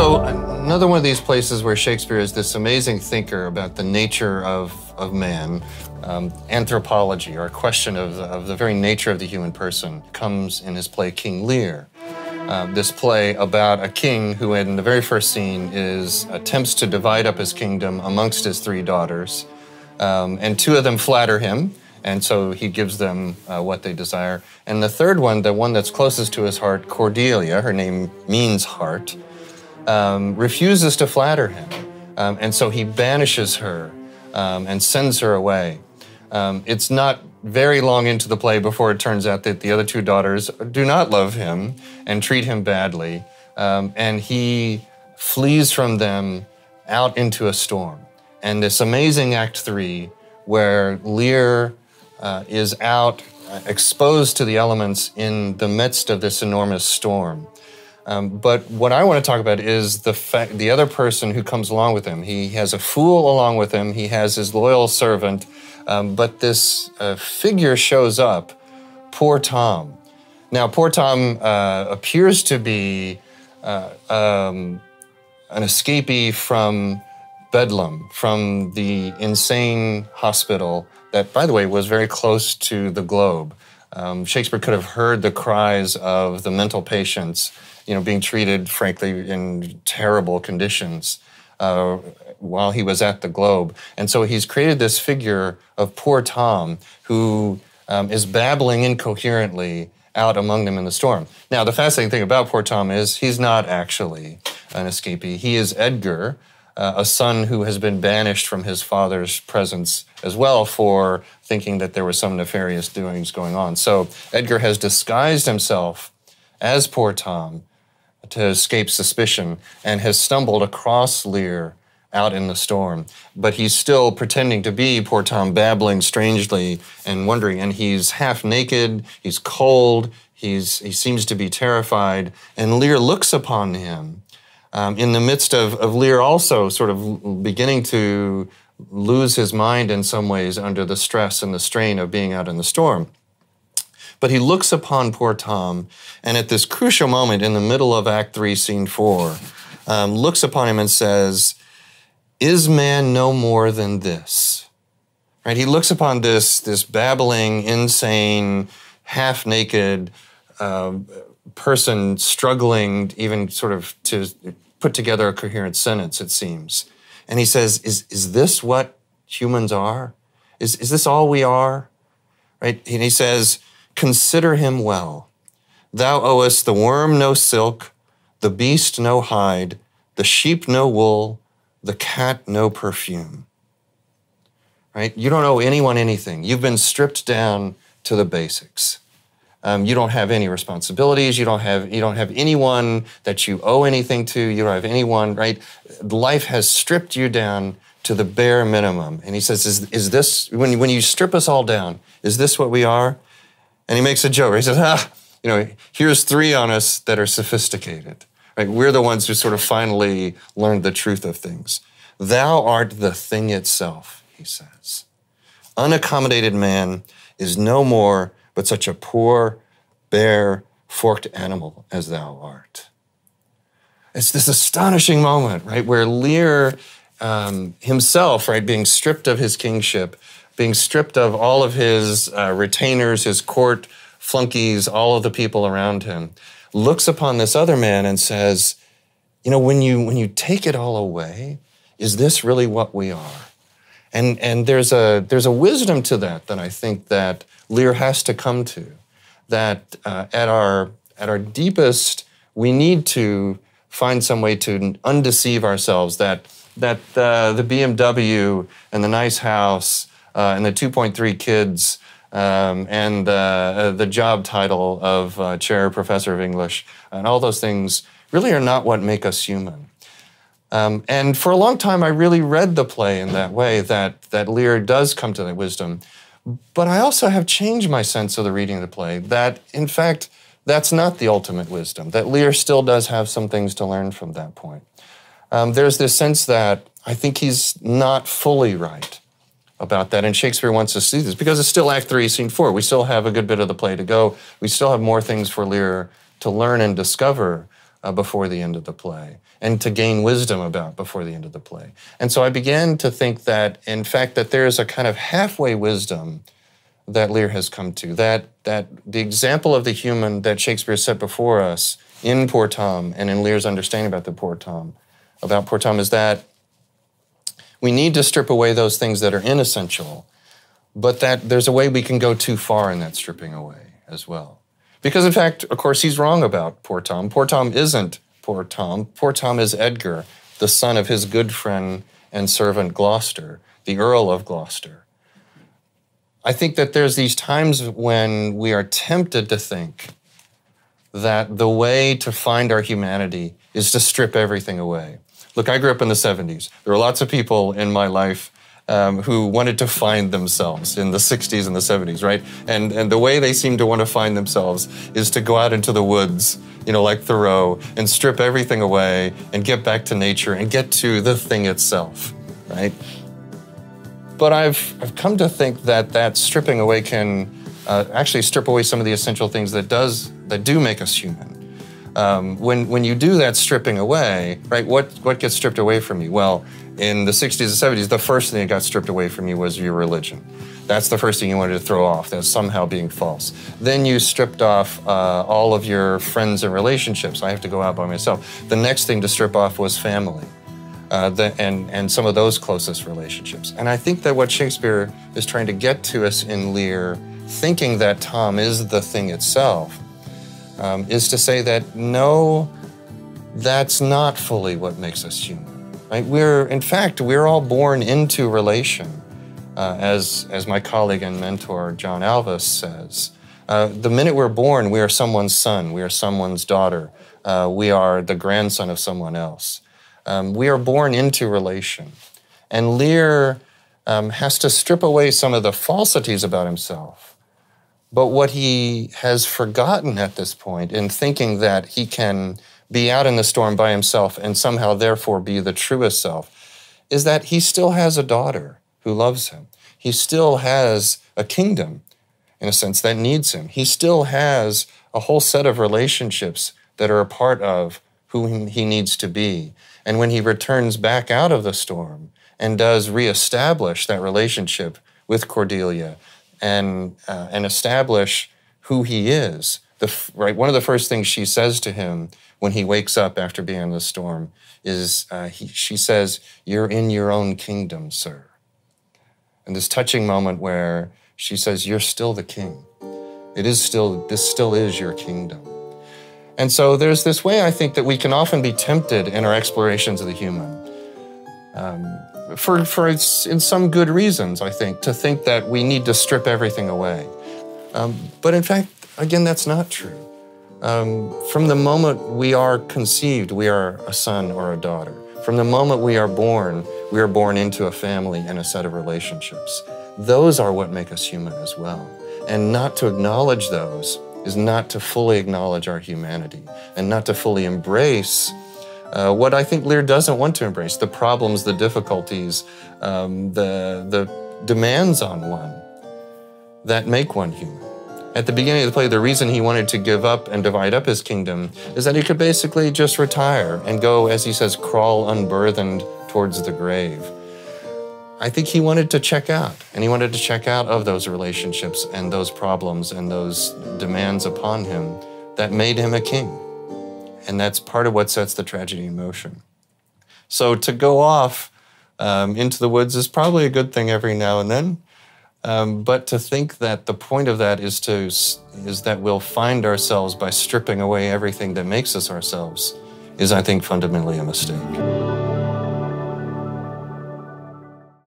So another one of these places where Shakespeare is this amazing thinker about the nature of, of man, um, anthropology, or a question of, of the very nature of the human person, comes in his play King Lear. Uh, this play about a king who, in the very first scene, is attempts to divide up his kingdom amongst his three daughters, um, and two of them flatter him, and so he gives them uh, what they desire. And the third one, the one that's closest to his heart, Cordelia, her name means heart, um, refuses to flatter him, um, and so he banishes her um, and sends her away. Um, it's not very long into the play before it turns out that the other two daughters do not love him and treat him badly, um, and he flees from them out into a storm. And this amazing Act Three, where Lear uh, is out uh, exposed to the elements in the midst of this enormous storm. Um, but what I want to talk about is the fact the other person who comes along with him. He has a fool along with him. He has his loyal servant, um, but this uh, figure shows up, poor Tom. Now, poor Tom uh, appears to be uh, um, an escapee from Bedlam, from the insane hospital that, by the way, was very close to the Globe. Um, Shakespeare could have heard the cries of the mental patients, you know, being treated, frankly, in terrible conditions uh, while he was at the Globe. And so he's created this figure of poor Tom who um, is babbling incoherently out among them in the storm. Now, the fascinating thing about poor Tom is he's not actually an escapee. He is Edgar, uh, a son who has been banished from his father's presence as well for thinking that there was some nefarious doings going on. So Edgar has disguised himself as poor Tom to escape suspicion and has stumbled across Lear out in the storm. But he's still pretending to be poor Tom, babbling strangely and wondering. And he's half naked, he's cold, he's, he seems to be terrified. And Lear looks upon him um, in the midst of, of Lear also sort of beginning to lose his mind in some ways under the stress and the strain of being out in the storm. But he looks upon poor Tom, and at this crucial moment in the middle of Act 3, Scene 4, um, looks upon him and says, Is man no more than this? Right? He looks upon this, this babbling, insane, half naked, uh, person struggling even sort of to put together a coherent sentence, it seems. And he says, Is, is this what humans are? Is, is this all we are? Right? And he says, Consider him well. Thou owest the worm no silk, the beast no hide, the sheep no wool, the cat no perfume. Right? You don't owe anyone anything. You've been stripped down to the basics. Um, you don't have any responsibilities. You don't have you don't have anyone that you owe anything to. You don't have anyone, right? Life has stripped you down to the bare minimum. And he says, "Is, is this when when you strip us all down? Is this what we are?" And he makes a joke. He says, "Ah, you know, here's three on us that are sophisticated. Right? We're the ones who sort of finally learned the truth of things. Thou art the thing itself," he says. Unaccommodated man is no more but such a poor, bare, forked animal as thou art. It's this astonishing moment, right, where Lear um, himself, right, being stripped of his kingship, being stripped of all of his uh, retainers, his court flunkies, all of the people around him, looks upon this other man and says, "You know, when you when you take it all away, is this really what we are?" And and there's a there's a wisdom to that that I think that Lear has to come to. That uh, at our at our deepest, we need to find some way to undeceive ourselves. That that uh, the BMW and the nice house uh, and the 2.3 kids um, and uh, the job title of uh, chair professor of English and all those things really are not what make us human. Um, and for a long time, I really read the play in that way that that Lear does come to that wisdom. But I also have changed my sense of the reading of the play that, in fact, that's not the ultimate wisdom, that Lear still does have some things to learn from that point. Um, there's this sense that I think he's not fully right about that, and Shakespeare wants to see this because it's still Act Three, Scene Four. We still have a good bit of the play to go. We still have more things for Lear to learn and discover uh, before the end of the play and to gain wisdom about before the end of the play. And so I began to think that, in fact, that there is a kind of halfway wisdom that Lear has come to, that, that the example of the human that Shakespeare set before us in Poor Tom and in Lear's understanding about the Poor Tom, about Poor Tom, is that we need to strip away those things that are inessential, but that there's a way we can go too far in that stripping away as well. Because, in fact, of course, he's wrong about poor Tom. Poor Tom isn't poor Tom. Poor Tom is Edgar, the son of his good friend and servant Gloucester, the Earl of Gloucester. I think that there's these times when we are tempted to think that the way to find our humanity is to strip everything away. Look, I grew up in the 70s. There were lots of people in my life um, who wanted to find themselves in the 60s and the 70s, right? And, and the way they seem to want to find themselves is to go out into the woods, you know, like Thoreau, and strip everything away and get back to nature and get to the thing itself, right? But I've, I've come to think that that stripping away can uh, actually strip away some of the essential things that does that do make us human. Um, when when you do that stripping away, right? What what gets stripped away from you? Well, in the 60s and 70s, the first thing that got stripped away from you was your religion. That's the first thing you wanted to throw off. That's somehow being false. Then you stripped off uh, all of your friends and relationships. I have to go out by myself. The next thing to strip off was family. Uh, the, and, and some of those closest relationships. And I think that what Shakespeare is trying to get to us in Lear, thinking that Tom is the thing itself, um, is to say that no, that's not fully what makes us human. Right? We're, in fact, we're all born into relation, uh, as, as my colleague and mentor John Alvis says. Uh, the minute we're born, we are someone's son, we are someone's daughter, uh, we are the grandson of someone else. Um, we are born into relation. And Lear um, has to strip away some of the falsities about himself. But what he has forgotten at this point in thinking that he can be out in the storm by himself and somehow therefore be the truest self is that he still has a daughter who loves him. He still has a kingdom, in a sense, that needs him. He still has a whole set of relationships that are a part of who he needs to be. And when he returns back out of the storm and does reestablish that relationship with Cordelia and, uh, and establish who he is, the, right, one of the first things she says to him when he wakes up after being in the storm is uh, he, she says, You're in your own kingdom, sir. And this touching moment where she says, You're still the king. It is still, this still is your kingdom. And so there's this way I think that we can often be tempted in our explorations of the human. Um, for, for in some good reasons, I think, to think that we need to strip everything away. Um, but in fact, again, that's not true. Um, from the moment we are conceived, we are a son or a daughter. From the moment we are born, we are born into a family and a set of relationships. Those are what make us human as well. And not to acknowledge those is not to fully acknowledge our humanity and not to fully embrace uh, what I think Lear doesn't want to embrace the problems, the difficulties, um, the, the demands on one that make one human. At the beginning of the play, the reason he wanted to give up and divide up his kingdom is that he could basically just retire and go, as he says, crawl unburthened towards the grave. I think he wanted to check out, and he wanted to check out of those relationships and those problems and those demands upon him that made him a king. And that's part of what sets the tragedy in motion. So to go off um, into the woods is probably a good thing every now and then. Um, but to think that the point of that is to is that we'll find ourselves by stripping away everything that makes us ourselves is, I think, fundamentally a mistake.